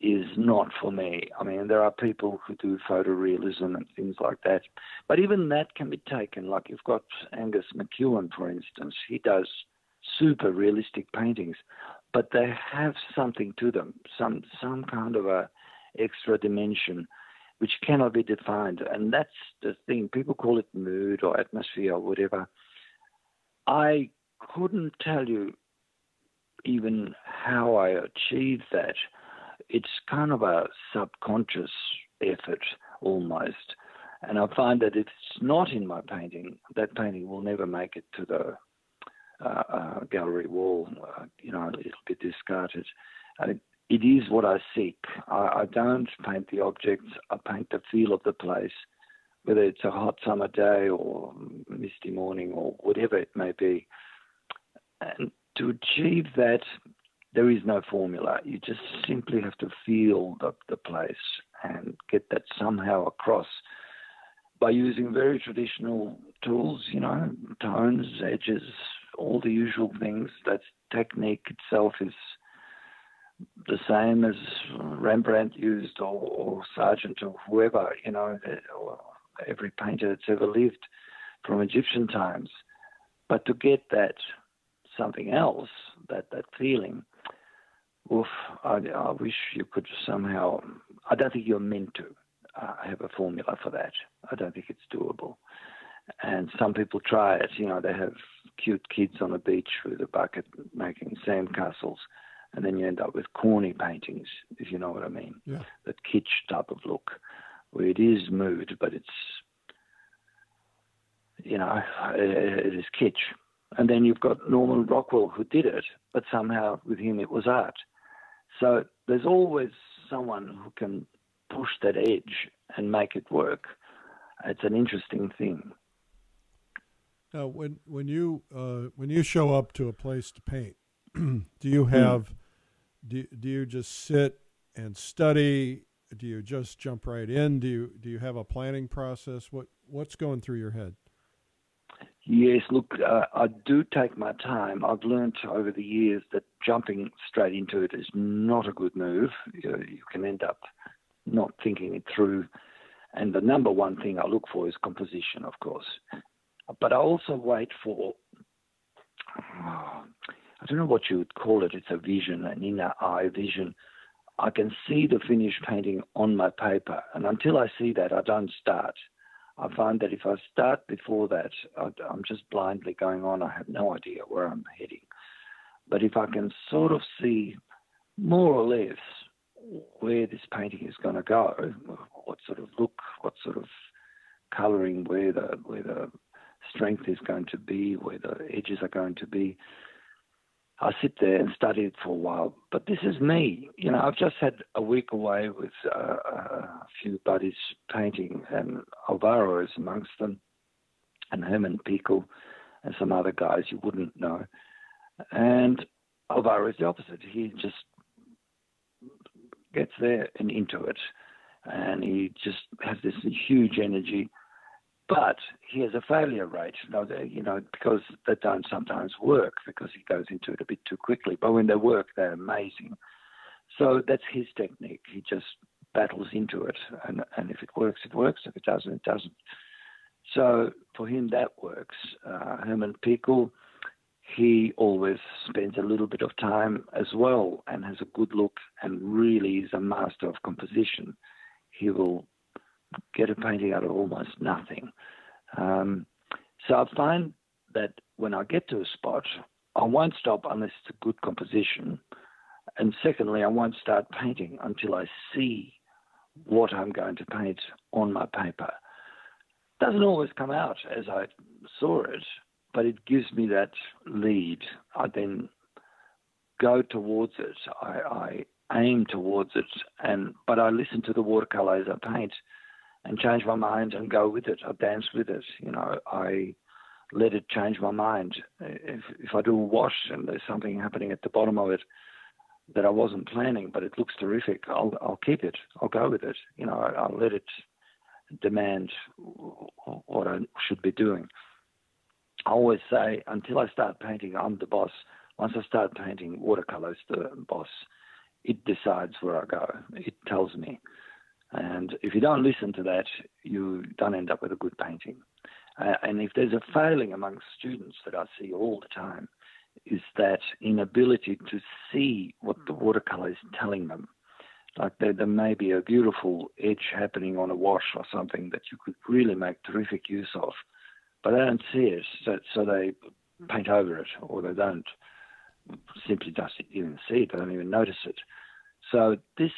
is not for me. I mean, there are people who do photorealism and things like that, but even that can be taken. Like you've got Angus McEwan, for instance, he does super realistic paintings, but they have something to them, some some kind of a extra dimension which cannot be defined. And that's the thing. People call it mood or atmosphere or whatever. I couldn't tell you even how I achieved that. It's kind of a subconscious effort almost. And I find that if it's not in my painting, that painting will never make it to the gallery wall. Uh, you know, it'll be discarded. It is what I seek. I, I don't paint the objects, I paint the feel of the place, whether it's a hot summer day or misty morning or whatever it may be. And to achieve that, there is no formula. You just simply have to feel the, the place and get that somehow across by using very traditional tools, you know, tones, edges, all the usual things. That technique itself is the same as Rembrandt used or, or Sargent or whoever, you know, every painter that's ever lived from Egyptian times. But to get that something else, that, that feeling, oof, I, I wish you could somehow, I don't think you're meant to uh, have a formula for that. I don't think it's doable. And some people try it, you know, they have cute kids on the beach with a bucket making sandcastles and then you end up with corny paintings, if you know what I mean. Yeah. That kitsch type of look, where it is mood, but it's, you know, it is kitsch. And then you've got Norman Rockwell who did it, but somehow with him it was art. So there's always someone who can push that edge and make it work. It's an interesting thing. Now, when when you uh, when you show up to a place to paint, do you hmm. have do, do you just sit and study? Do you just jump right in? Do you do you have a planning process? What what's going through your head? Yes, look, uh, I do take my time. I've learned over the years that jumping straight into it is not a good move. You, you can end up not thinking it through. And the number one thing I look for is composition, of course. But I also wait for. Oh, I don't know what you would call it. It's a vision, an inner eye vision. I can see the finished painting on my paper, and until I see that, I don't start. I find that if I start before that, I'm just blindly going on. I have no idea where I'm heading. But if I can sort of see more or less where this painting is going to go, what sort of look, what sort of colouring, where the where the strength is going to be, where the edges are going to be, I sit there and study it for a while. But this is me. You know, I've just had a week away with uh, a few buddies painting, and Alvaro is amongst them, and Herman Pekel, and some other guys you wouldn't know. And Alvaro is the opposite. He just gets there and into it, and he just has this huge energy but he has a failure rate, you know, because they don't sometimes work because he goes into it a bit too quickly. But when they work, they're amazing. So that's his technique. He just battles into it, and and if it works, it works. If it doesn't, it doesn't. So for him, that works. Uh, Herman Pekel, he always spends a little bit of time as well and has a good look and really is a master of composition. He will get a painting out of almost nothing. Um, so I find that when I get to a spot, I won't stop unless it's a good composition. And secondly, I won't start painting until I see what I'm going to paint on my paper. Doesn't always come out as I saw it, but it gives me that lead. I then go towards it. I, I aim towards it, and but I listen to the watercolor as I paint, and change my mind and go with it. I dance with it. You know, I let it change my mind. If if I do a wash and there's something happening at the bottom of it that I wasn't planning, but it looks terrific, I'll I'll keep it. I'll go with it. You know, I'll let it demand what I should be doing. I always say until I start painting, I'm the boss. Once I start painting, watercolor's the boss. It decides where I go. It tells me. And if you don't listen to that, you don't end up with a good painting. Uh, and if there's a failing amongst students that I see all the time, is that inability to see what the watercolor is telling them. Like there, there may be a beautiful edge happening on a wash or something that you could really make terrific use of, but they don't see it, so, so they paint over it, or they don't simply just even see it, they don't even notice it. So this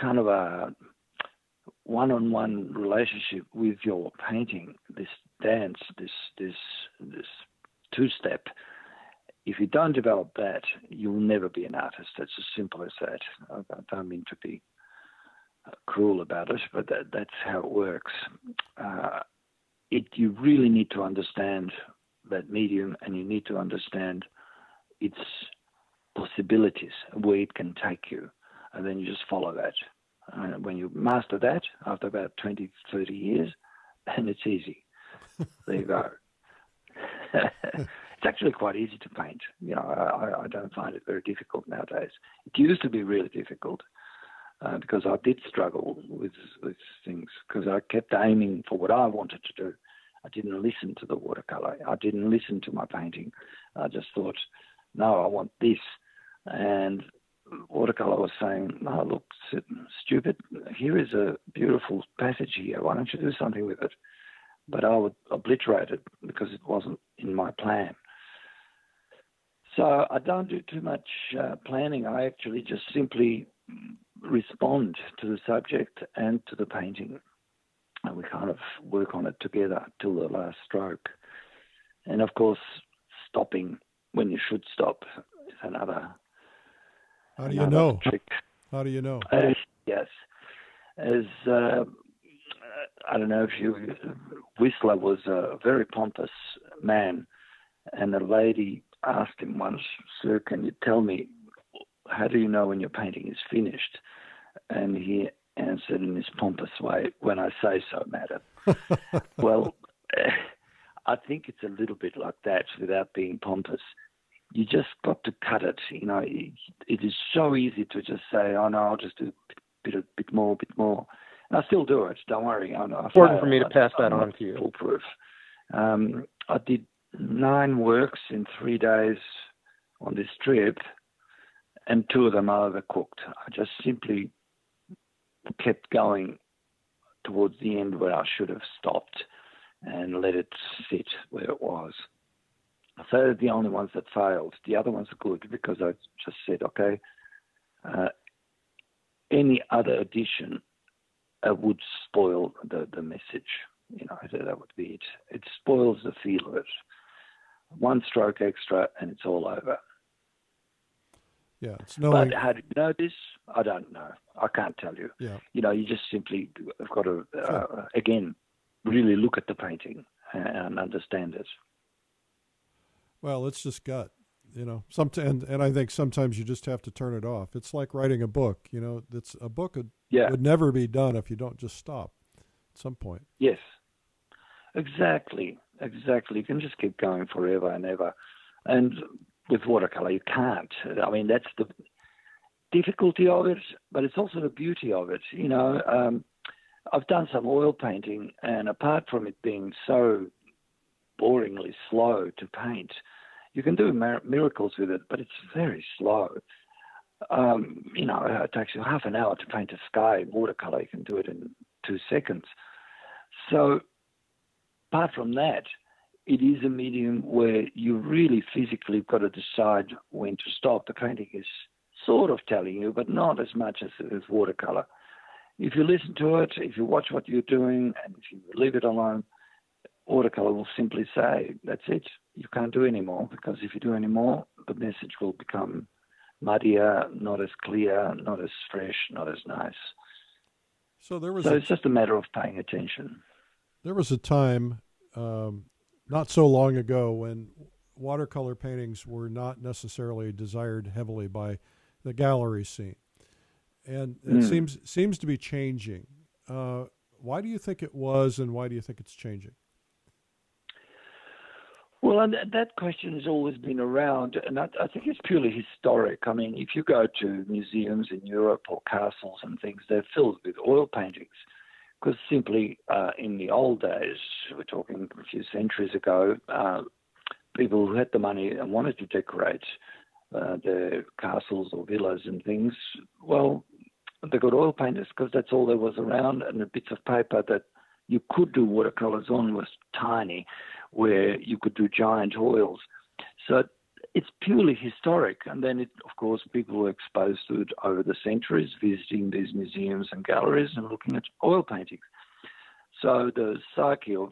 kind of a one-on-one relationship with your painting, this dance, this this this two-step. If you don't develop that, you'll never be an artist. It's as simple as that. I don't mean to be uh, cruel about it, but that, that's how it works. Uh, it you really need to understand that medium, and you need to understand its possibilities, where it can take you, and then you just follow that. And when you master that after about 20, 30 years, then it's easy. there you go. it's actually quite easy to paint. You know, I, I, don't find it very difficult nowadays. It used to be really difficult uh, because I did struggle with with things because I kept aiming for what I wanted to do. I didn't listen to the watercolor. I didn't listen to my painting. I just thought, no, I want this, and watercolor was saying, "No, look, stupid. Here is a beautiful passage here. Why don't you do something with it?" But I would obliterate it because it wasn't in my plan. So I don't do too much uh, planning. I actually just simply respond to the subject and to the painting. And we kind of work on it together till the last stroke. And of course, stopping when you should stop is another how do you know? How do you know? Yes, as uh, I don't know if you Whistler was a very pompous man, and a lady asked him once, "Sir, can you tell me how do you know when your painting is finished?" And he answered in his pompous way, "When I say so, madam." well, I think it's a little bit like that without being pompous you just got to cut it. You know, it, it is so easy to just say, "Oh no, I'll just do a bit, a bit more, a bit more." And I still do it. Don't worry. I know. Important for me to pass that on to you. Foolproof. Um, I did nine works in three days on this trip, and two of them are overcooked. I just simply kept going towards the end where I should have stopped and let it sit where it was. So they're the only ones that failed. The other ones are good because I just said, okay, uh, any other addition uh, would spoil the, the message. You know, that would be it. It spoils the feel of it. One stroke extra and it's all over. Yeah, it's knowing. But how do you know this? I don't know. I can't tell you. Yeah. You know, you just simply have got to, uh, sure. again, really look at the painting and understand it. Well, it's just gut, you know. Sometimes, and, and I think sometimes you just have to turn it off. It's like writing a book. You know, it's a book would, yeah. would never be done if you don't just stop at some point. Yes, exactly, exactly. You can just keep going forever and ever, and with watercolor you can't. I mean, that's the difficulty of it, but it's also the beauty of it. You know, um, I've done some oil painting, and apart from it being so boringly slow to paint, You can do miracles with it, but it's very slow. Um, you know, it takes you half an hour to paint a sky watercolor. You can do it in two seconds. So, apart from that, it is a medium where you really physically got to decide when to stop. The painting is sort of telling you, but not as much as is watercolor. If you listen to it, if you watch what you're doing, and if you leave it alone, watercolor will simply say, that's it, you can't do anymore, because if you do any more, the message will become muddier, not as clear, not as fresh, not as nice. So there was. So a, it's just a matter of paying attention. There was a time, um, not so long ago, when watercolor paintings were not necessarily desired heavily by the gallery scene, and it mm. seems seems to be changing. Uh, why do you think it was, and why do you think it's changing? Well, that question has always been around, and I, I, think it's purely historic. I mean, if you go to museums in Europe or castles and things, they're filled with oil paintings. Because simply uh, in the old days, we're talking a few centuries ago, uh, people who had the money and wanted to decorate uh, their castles or villas and things, well, they got oil painters because that's all there was around, and the bits of paper that you could do watercolors on was tiny where you could do giant oils. So it's purely historic. And then, it, of course, people were exposed to it over the centuries, visiting these museums and galleries and looking at oil paintings. So the psyche of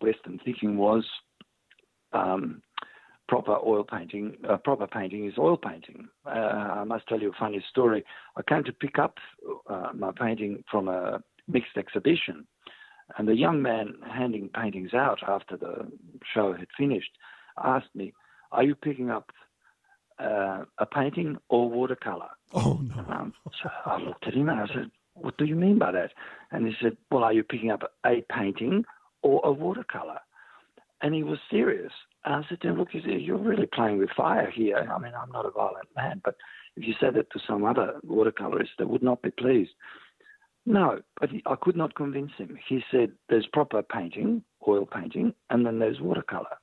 Western thinking was um, proper oil painting. Uh, proper painting is oil painting. Uh, I must tell you a funny story. I came to pick up uh, my painting from a mixed exhibition, and the young man handing paintings out after the show had finished asked me, Are you picking up uh, a painting or watercolor? Oh, no. Um, so I looked at him and I said, What do you mean by that? And he said, Well, are you picking up a painting or a watercolor? And he was serious. And I said to him, Look, you're really playing with fire here. I mean, I'm not a violent man, but if you said that to some other watercolorist, they would not be pleased. No, but he, I could not convince him. He said there's proper painting, oil painting, and then there's watercolor.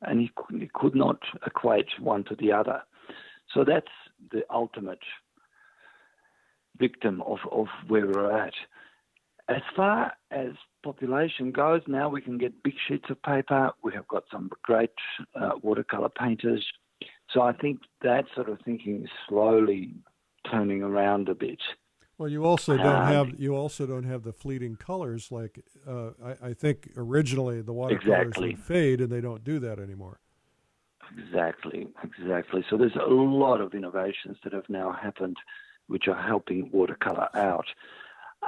And he, he could not equate one to the other. So that's the ultimate victim of, of where we're at. As far as population goes, now we can get big sheets of paper. We have got some great uh, watercolor painters. So I think that sort of thinking is slowly turning around a bit. Well, you also don't have you also don't have the fleeting colors like uh, I, I, think originally the watercolors exactly. would fade, and they don't do that anymore. Exactly, exactly. So there's a lot of innovations that have now happened, which are helping watercolor out.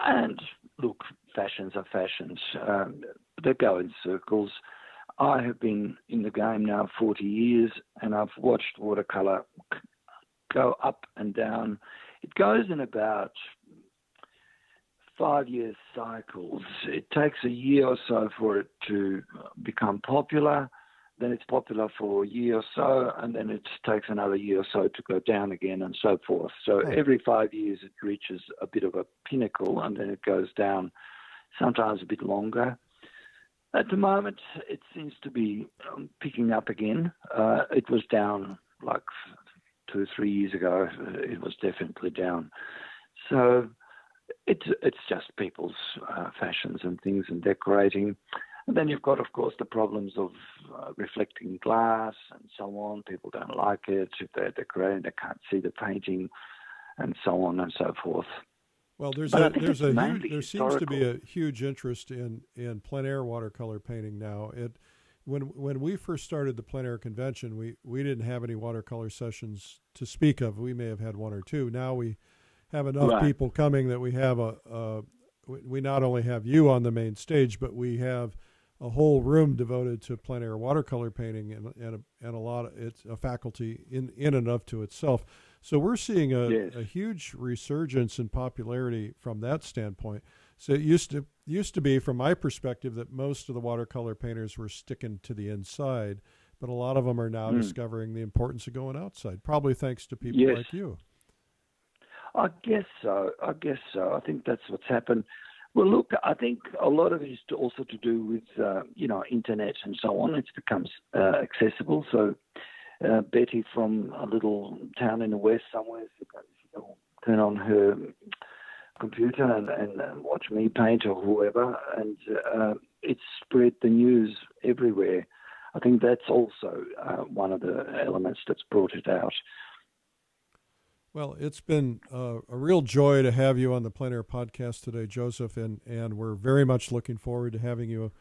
And look, fashions are fashions. Um, they go in circles. I have been in the game now 40 years, and I've watched watercolor go up and down. It goes in about five year cycles. It takes a year or so for it to become popular. Then it's popular for a year or so, and then it takes another year or so to go down again, and so forth. So oh. every five years, it reaches a bit of a pinnacle, and then it goes down, sometimes a bit longer. At the moment, it seems to be um, picking up again. Uh, it was down like two, or three years ago. It was definitely down. So it's it's just people's uh, fashions and things and decorating. And then you've got, of course, the problems of uh, reflecting glass and so on. People don't like it. If they're decorating, they can't see the painting, and so on and so forth. Well, there's but a there's a huge, there seems to be a huge interest in in plein air watercolor painting now. It when when we first started the plein air convention, we we didn't have any watercolor sessions to speak of. We may have had one or two. Now we have enough right. people coming that we have a, a, we not only have you on the main stage, but we have a whole room devoted to plein air watercolor painting and and a, and a lot of it's a faculty in in and of to itself. So we're seeing a, yes. a huge resurgence in popularity from that standpoint. So it used to used to be, from my perspective, that most of the watercolor painters were sticking to the inside, but a lot of them are now mm. discovering the importance of going outside. Probably thanks to people yes. like you. I guess so. I guess so. I think that's what's happened. Well, look, I think a lot of it is to also to do with uh, you know internet and so on. It becomes uh, accessible. So uh, Betty from a little town in the west somewhere, she'll turn on her computer and, and, watch me paint or whoever, and uh, it spread the news everywhere. I think that's also uh, one of the elements that's brought it out. Well, it's been uh, a real joy to have you on the Plein Air podcast today, Joseph, and, and we're very much looking forward to having you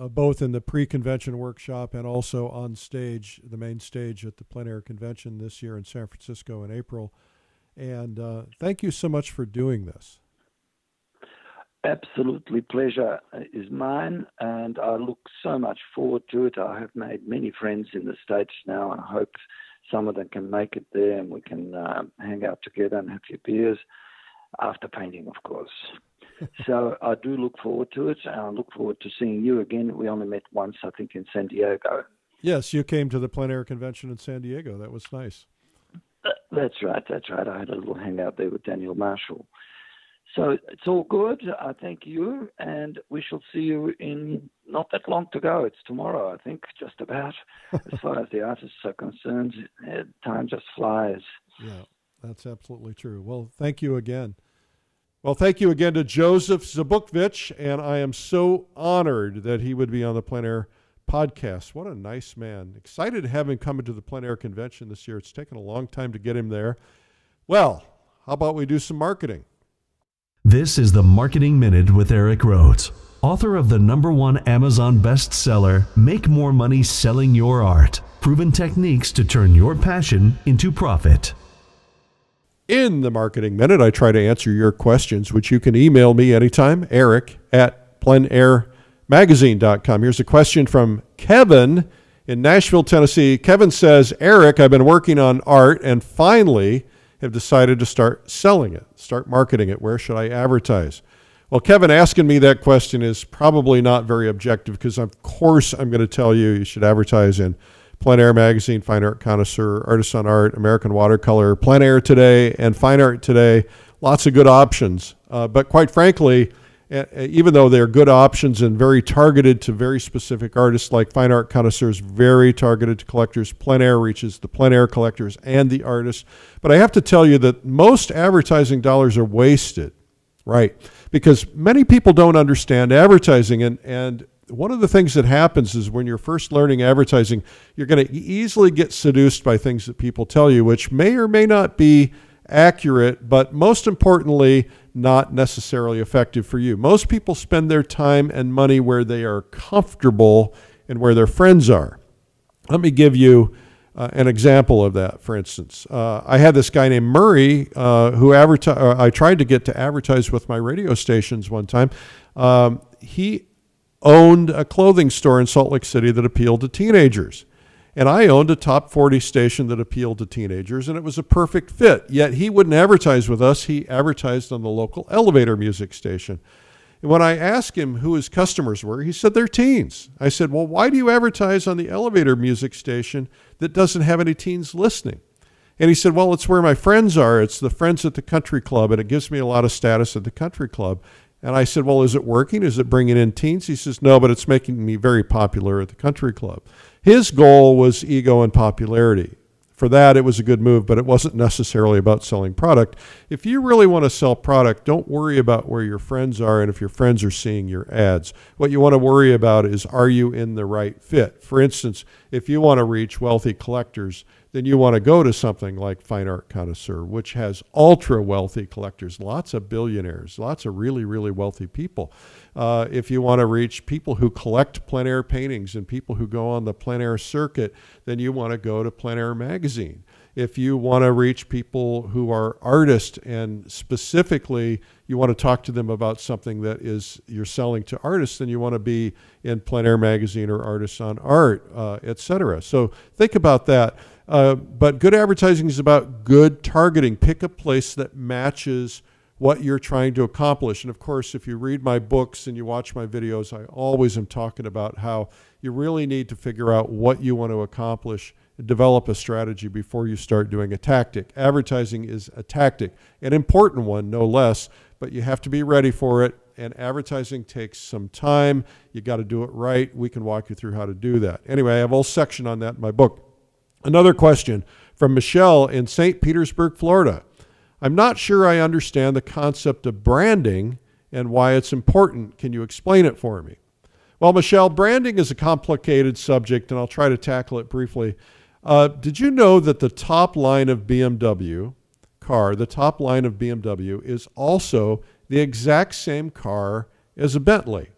uh, both in the pre-convention workshop and also on stage, the main stage at the Plein Air Convention this year in San Francisco in April. And uh, thank you so much for doing this. Absolutely, pleasure is mine, and I look so much forward to it. I have made many friends in the States now, and I hope some of them can make it there and we can uh, hang out together and have a few beers after painting, of course. so I do look forward to it. and I look forward to seeing you again. We only met once, I think, in San Diego. Yes, you came to the Plein Air Convention in San Diego. That was nice. That's right. That's right. I had a little hangout there with Daniel Marshall. So it's all good. I thank you, and we shall see you in not that long to go. It's tomorrow, I think, just about. as far as the artists are concerned, uh, time just flies. Yeah, that's absolutely true. Well, thank you again. Well, thank you again to Joseph Zbukvic, and I am so honored that he would be on the Plein Air podcast. What a nice man. Excited to have him come into the Plein Air convention this year. It's taken a long time to get him there. Well, how about we do some marketing? This is the Marketing Minute with Eric Rhoads, author of the number one Amazon bestseller, Make More Money Selling Your Art Proven Techniques to Turn Your Passion into Profit. In the Marketing Minute, I try to answer your questions, which you can email me anytime, eric at pleinairmagazine.com. Here's a question from Kevin in Nashville, Tennessee. Kevin says, Eric, I've been working on art and finally have decided to start selling it, start marketing it. Where should I advertise? Well, Kevin, asking me that question is probably not very objective because, of course, I'm going to tell you you should advertise in Plein Air Magazine, Fine Art Connoisseur, Artists on Art, American Watercolor, Plein Air Today, and Fine Art Today. Lots of good options. Uh, but quite frankly, even though they're good options and very targeted to very specific artists like fine art connoisseurs, very targeted to collectors, plein air reaches the plein air collectors and the artists. But I have to tell you that most advertising dollars are wasted, right? Because many people don't understand advertising. And, and one of the things that happens is when you're first learning advertising, you're going to easily get seduced by things that people tell you, which may or may not be accurate, but most importantly, not necessarily effective for you. Most people spend their time and money where they are comfortable and where their friends are. Let me give you uh, an example of that, for instance. Uh, I had this guy named Murray uh, who adverti- uh, I tried to get to advertise with my radio stations one time. Um, he owned a clothing store in Salt Lake City that appealed to teenagers. And I owned a top 40 station that appealed to teenagers, and it was a perfect fit. Yet he wouldn't advertise with us, he advertised on the local elevator music station. And when I asked him who his customers were, he said they're teens. I said, Well, why do you advertise on the elevator music station that doesn't have any teens listening? And he said, Well, it's where my friends are. It's the friends at the country club, and it gives me a lot of status at the country club. And I said, Well, is it working? Is it bringing in teens? He says, No, but it's making me very popular at the country club. His goal was ego and popularity. For that, it was a good move, but it wasn't necessarily about selling product. If you really want to sell product, don't worry about where your friends are and if your friends are seeing your ads. What you want to worry about is are you in the right fit? For instance, if you want to reach wealthy collectors, then you want to go to something like Fine Art Connoisseur, which has ultra wealthy collectors, lots of billionaires, lots of really, really wealthy people. Uh, if you want to reach people who collect plein air paintings and people who go on the plein air circuit, then you want to go to Plein Air Magazine. If you want to reach people who are artists and specifically you want to talk to them about something that is you're selling to artists, then you want to be in Plein Air Magazine or Artists on Art, uh, etc. So think about that. Uh, but good advertising is about good targeting. Pick a place that matches what you're trying to accomplish. And of course, if you read my books and you watch my videos, I always am talking about how you really need to figure out what you want to accomplish develop a strategy before you start doing a tactic. Advertising is a tactic, an important one, no less, but you have to be ready for it and advertising takes some time. You got to do it right. We can walk you through how to do that. Anyway, I have a whole section on that in my book. Another question from Michelle in St. Petersburg, Florida. I'm not sure I understand the concept of branding and why it's important. Can you explain it for me? Well, Michelle, branding is a complicated subject, and I'll try to tackle it briefly. Uh, did you know that the top line of BMW car, the top line of BMW, is also the exact same car as a Bentley?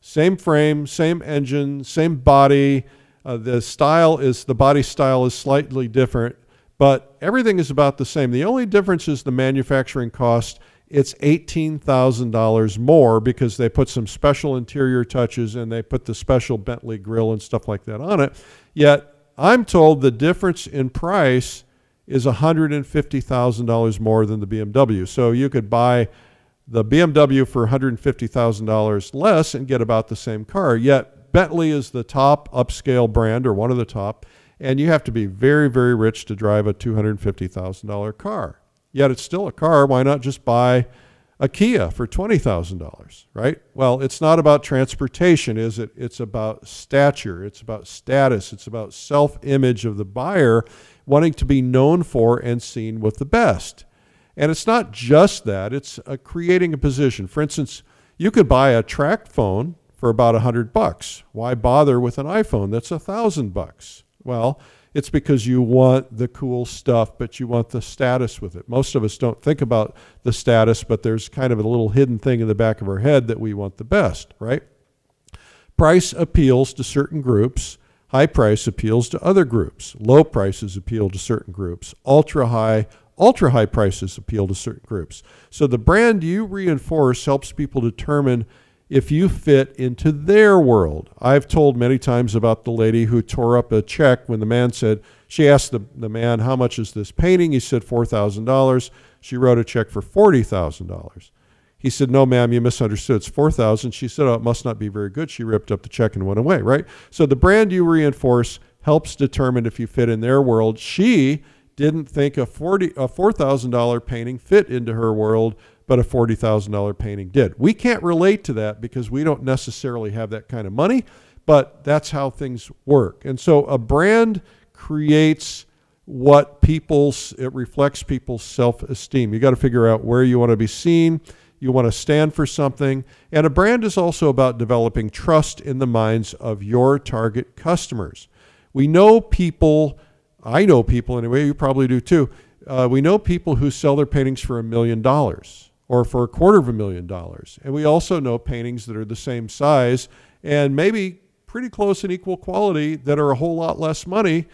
Same frame, same engine, same body. Uh, the style is the body style is slightly different, but everything is about the same. The only difference is the manufacturing cost it's $18,000 more because they put some special interior touches and they put the special Bentley grill and stuff like that on it. Yet I'm told the difference in price is $150,000 more than the BMW. So you could buy the BMW for $150,000 less and get about the same car. Yet Bentley is the top upscale brand or one of the top, and you have to be very, very rich to drive a $250,000 car. Yet it's still a car. Why not just buy a Kia for $20,000, right? Well, it's not about transportation, is it? It's about stature, it's about status, it's about self image of the buyer wanting to be known for and seen with the best. And it's not just that, it's uh, creating a position. For instance, you could buy a TracFone for about a 100 bucks. Why bother with an iPhone that's a 1000 bucks? Well, it's because you want the cool stuff, but you want the status with it. Most of us don't think about the status, but there's kind of a little hidden thing in the back of our head that we want the best, right? Price appeals to certain groups. High price appeals to other groups. Low prices appeal to certain groups. Ultra high, ultra high prices appeal to certain groups. So the brand you reinforce helps people determine if you fit into their world. I've told many times about the lady who tore up a check when the man said, she asked the, the man, How much is this painting? He said, $4,000. She wrote a check for $40,000. He said, No, ma'am, you misunderstood. It's 4000 She said, Oh, it must not be very good. She ripped up the check and went away, right? So the brand you reinforce helps determine if you fit in their world. She didn't think a, 40, a $4,000 painting fit into her world but a $40,000 painting did. We can't relate to that because we don't necessarily have that kind of money, but that's how things work. And so a brand creates what people's, it reflects people's self esteem. You got to figure out where you want to be seen. You want to stand for something. And a brand is also about developing trust in the minds of your target customers. We know people, I know people anyway, you probably do too. Uh, we know people who sell their paintings for a million dollars or for a quarter of a million dollars. And we also know paintings that are the same size and maybe pretty close in equal quality that are a whole lot less money,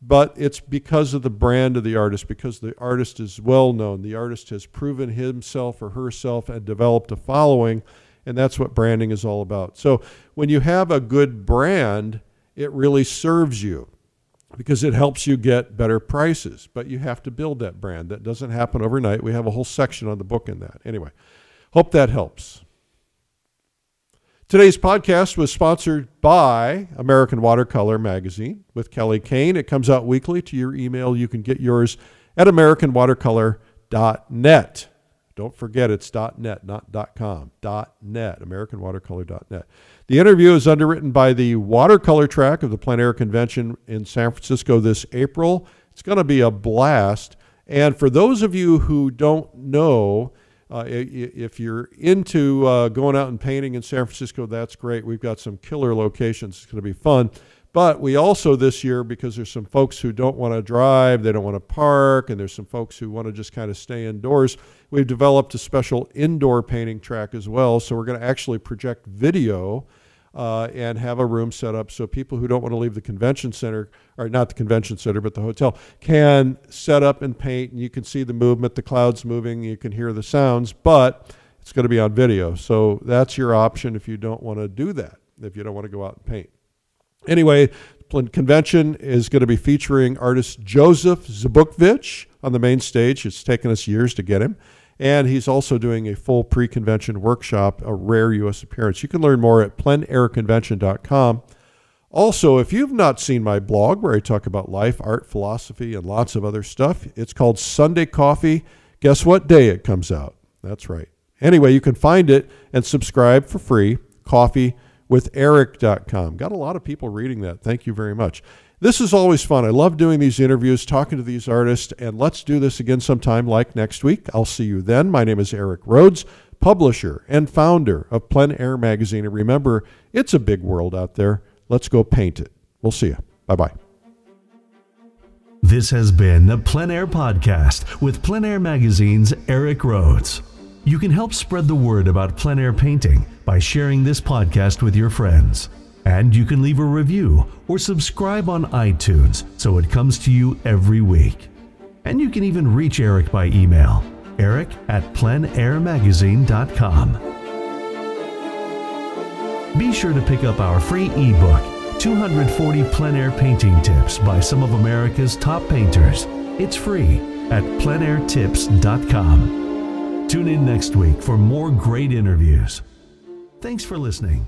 but it's because of the brand of the artist, because the artist is well known. The artist has proven himself or herself and developed a following, and that's what branding is all about. So when you have a good brand, it really serves you because it helps you get better prices. But you have to build that brand. That doesn't happen overnight. We have a whole section on the book in that. Anyway, hope that helps. Today's podcast was sponsored by American Watercolor Magazine with Kelly Kane. It comes out weekly to your email. You can get yours at AmericanWatercolor.net. Don't forget it's .net, not .com. Dot .net, AmericanWatercolor.net. The interview is underwritten by the watercolor track of the Plein Air Convention in San Francisco this April. It's going to be a blast. And for those of you who don't know, uh, if you're into uh, going out and painting in San Francisco, that's great. We've got some killer locations. It's going to be fun. But we also this year, because there's some folks who don't want to drive, they don't want to park, and there's some folks who want to just kind of stay indoors, we've developed a special indoor painting track as well. So we're going to actually project video uh, and have a room set up so people who don't want to leave the convention center, or not the convention center, but the hotel, can set up and paint. And you can see the movement, the clouds moving, you can hear the sounds, but it's going to be on video. So that's your option if you don't want to do that, if you don't want to go out and paint. Anyway, convention is going to be featuring artist Joseph Zbukvic on the main stage. It's taken us years to get him. And he's also doing a full pre convention workshop, a rare U.S. appearance. You can learn more at pleinairconvention.com. Also, if you've not seen my blog where I talk about life, art, philosophy, and lots of other stuff, it's called Sunday Coffee. Guess what day it comes out? That's right. Anyway, you can find it and subscribe for free. Coffeewitheric.com. Got a lot of people reading that. Thank you very much. This is always fun. I love doing these interviews, talking to these artists, and let's do this again sometime like next week. I'll see you then. My name is Eric Rhoads, publisher and founder of Plein Air Magazine. And remember, it's a big world out there. Let's go paint it. We'll see you. Bye bye. This has been the Plein Air Podcast with Plein Air Magazine's Eric Rhoads. You can help spread the word about plein air painting by sharing this podcast with your friends. And you can leave a review or subscribe on iTunes so it comes to you every week. And you can even reach Eric by email eric at pleinairmagazine.com. Be sure to pick up our free ebook, 240 plein air painting tips by some of America's top painters. It's free at pleinairtips.com. Tune in next week for more great interviews. Thanks for listening.